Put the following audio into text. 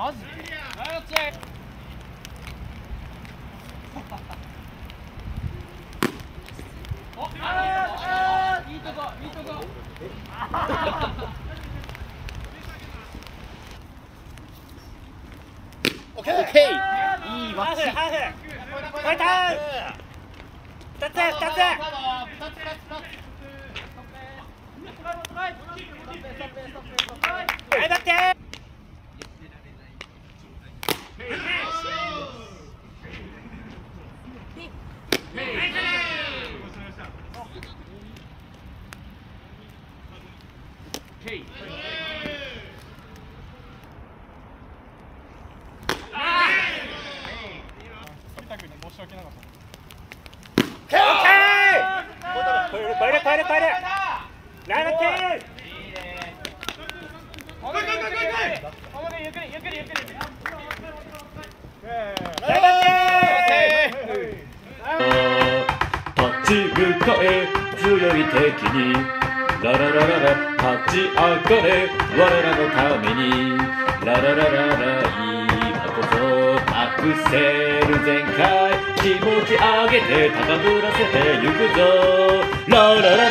マジおあーいいとこいいとこオッケーいいマッチハーフファイター二つ二つオッ強い敵に。ラララララ立ち上がれ。我らのために。ラララララ今こそアクセル全開。気持ち上げて高ぶらせてゆくぞ。ララララララ